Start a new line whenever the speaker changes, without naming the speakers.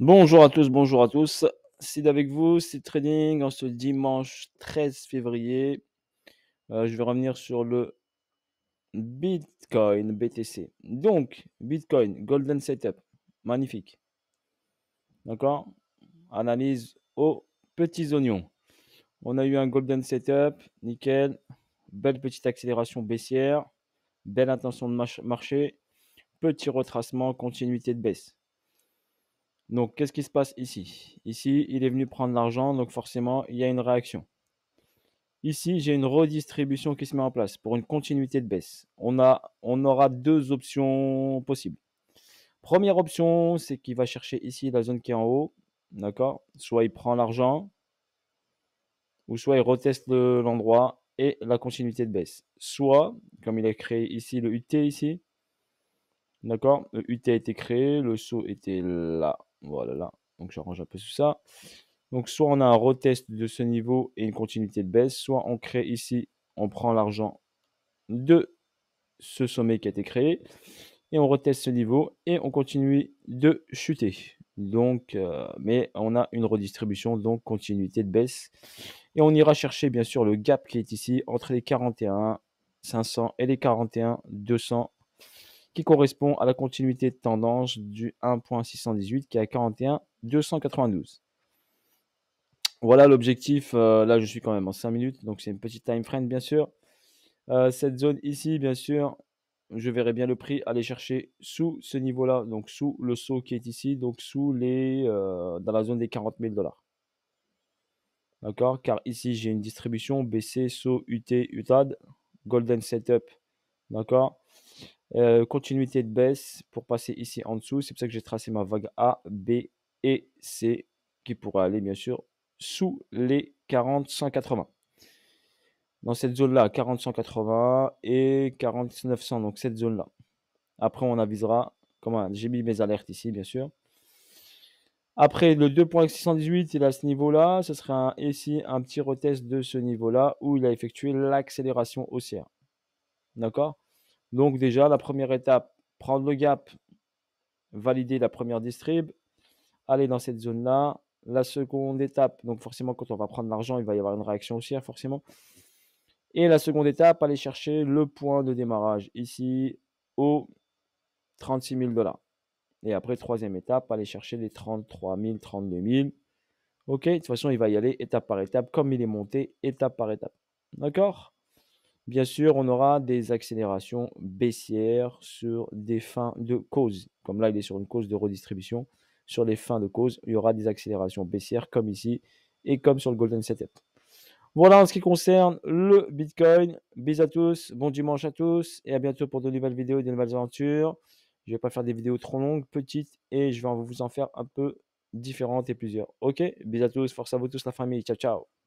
Bonjour à tous, bonjour à tous. Sid avec vous, Sid Trading en ce dimanche 13 février. Euh, je vais revenir sur le Bitcoin BTC. Donc, Bitcoin, Golden Setup, magnifique. D'accord? Analyse aux petits oignons. On a eu un Golden Setup, nickel. Belle petite accélération baissière. Belle intention de marché. Petit retracement, continuité de baisse. Donc, qu'est-ce qui se passe ici? Ici, il est venu prendre l'argent, donc forcément, il y a une réaction. Ici, j'ai une redistribution qui se met en place pour une continuité de baisse. On, a, on aura deux options possibles. Première option, c'est qu'il va chercher ici la zone qui est en haut. D'accord? Soit il prend l'argent, ou soit il reteste l'endroit et la continuité de baisse. Soit, comme il a créé ici le UT ici, d'accord? Le UT a été créé, le saut était là. Voilà, là. Donc j'arrange un peu tout ça. Donc soit on a un retest de ce niveau et une continuité de baisse, soit on crée ici, on prend l'argent de ce sommet qui a été créé et on reteste ce niveau et on continue de chuter. Donc, euh, mais on a une redistribution, donc continuité de baisse. Et on ira chercher bien sûr le gap qui est ici entre les 41 500 et les 41 200 qui correspond à la continuité de tendance du 1.618 qui est à 41 292. Voilà l'objectif. Euh, là, je suis quand même en 5 minutes, donc c'est une petite time frame, bien sûr. Euh, cette zone ici, bien sûr, je verrai bien le prix aller chercher sous ce niveau-là, donc sous le saut qui est ici, donc sous les, euh, dans la zone des 40 000 dollars. D'accord? Car ici, j'ai une distribution BC, saut, UT, UTAD, Golden Setup. D'accord? Euh, continuité de baisse pour passer ici en dessous. C'est pour ça que j'ai tracé ma vague A, B et C qui pourrait aller bien sûr sous les 40 180. Dans cette zone-là, 40 180 et 40 900, donc cette zone-là. Après, on avisera. Comment J'ai mis mes alertes ici, bien sûr. Après, le 2.618, il à ce niveau-là. Ce serait un, ici un petit retest de ce niveau-là où il a effectué l'accélération haussière. D'accord? Donc déjà, la première étape, prendre le gap, valider la première distrib, aller dans cette zone-là. La seconde étape, donc forcément quand on va prendre l'argent, il va y avoir une réaction haussière forcément. Et la seconde étape, aller chercher le point de démarrage ici au 36 000 dollars. Et après, troisième étape, aller chercher les 33 000, 32 000. Ok, de toute façon, il va y aller étape par étape, comme il est monté, étape par étape. D'accord? Bien sûr, on aura des accélérations baissières sur des fins de cause. Comme là, il est sur une cause de redistribution. Sur les fins de cause, il y aura des accélérations baissières comme ici et comme sur le Golden Setup. Voilà en ce qui concerne le Bitcoin. Bisous à tous, bon dimanche à tous et à bientôt pour de nouvelles vidéos et de nouvelles aventures. Je ne vais pas faire des vidéos trop longues, petites et je vais vous en faire un peu différentes et plusieurs. Ok? Bisous à tous, force à vous tous la famille. Ciao, ciao